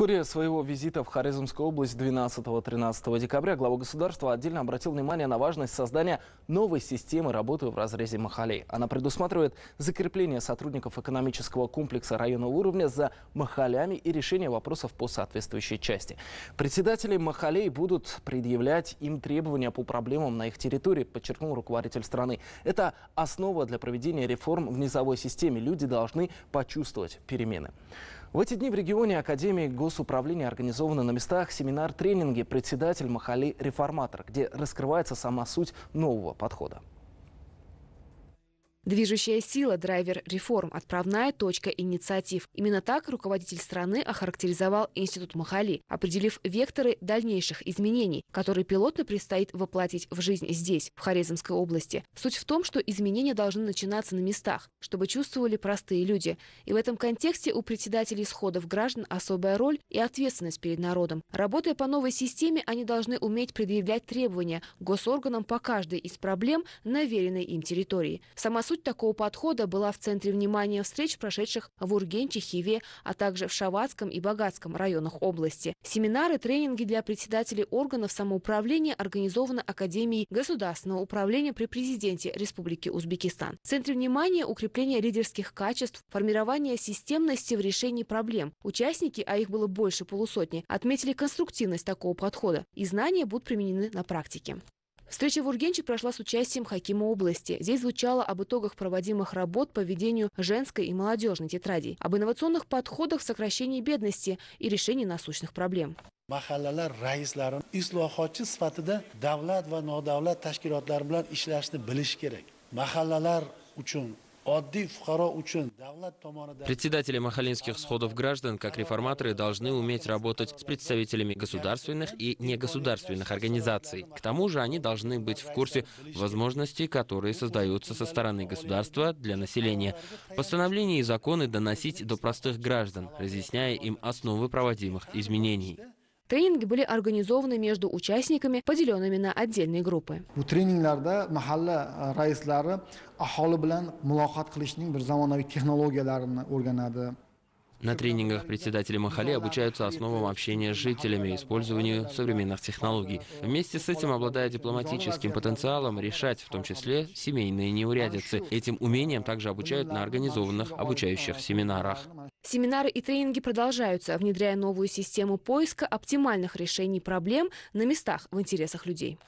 ходе своего визита в Хорезмскую область 12-13 декабря глава государства отдельно обратил внимание на важность создания новой системы работы в разрезе Махалей. Она предусматривает закрепление сотрудников экономического комплекса районного уровня за Махалями и решение вопросов по соответствующей части. Председатели Махалей будут предъявлять им требования по проблемам на их территории, подчеркнул руководитель страны. Это основа для проведения реформ в низовой системе. Люди должны почувствовать перемены. В эти дни в регионе Академии госуправления организованы на местах семинар-тренинги «Председатель Махали Реформатор», где раскрывается сама суть нового подхода. Движущая сила, драйвер реформ, отправная точка инициатив. Именно так руководитель страны охарактеризовал Институт Махали, определив векторы дальнейших изменений, которые пилотно предстоит воплотить в жизнь здесь, в Хорезмской области. Суть в том, что изменения должны начинаться на местах, чтобы чувствовали простые люди. И в этом контексте у председателей сходов граждан особая роль и ответственность перед народом. Работая по новой системе, они должны уметь предъявлять требования госорганам по каждой из проблем на веренной им территории. Сама Суть такого подхода была в центре внимания встреч, прошедших в Ургенче, Хиве, а также в Шаватском и Богатском районах области. Семинары, тренинги для председателей органов самоуправления организованы Академией государственного управления при президенте Республики Узбекистан. В центре внимания укрепление лидерских качеств, формирование системности в решении проблем. Участники, а их было больше полусотни, отметили конструктивность такого подхода и знания будут применены на практике. Встреча в Ургенче прошла с участием Хакима области. Здесь звучало об итогах проводимых работ по ведению женской и молодежной тетрадей, об инновационных подходах в сокращении бедности и решении насущных проблем. mahallalar Председатели махалинских сходов граждан, как реформаторы, должны уметь работать с представителями государственных и негосударственных организаций. К тому же они должны быть в курсе возможностей, которые создаются со стороны государства для населения. Постановления и законы доносить до простых граждан, разъясняя им основы проводимых изменений. Тренинги были организованы между участниками, поделенными на отдельные группы. Bu treninglarda mahalla raislari aholi bilan muloqot qilishning bir zamonaviy texnologiyalarini o'rganadi. На тренингах председатели Махали обучаются основам общения с жителями, использованию современных технологий. Вместе с этим, обладая дипломатическим потенциалом, решать в том числе семейные неурядицы. Этим умением также обучают на организованных обучающих семинарах. Семинары и тренинги продолжаются, внедряя новую систему поиска оптимальных решений проблем на местах в интересах людей.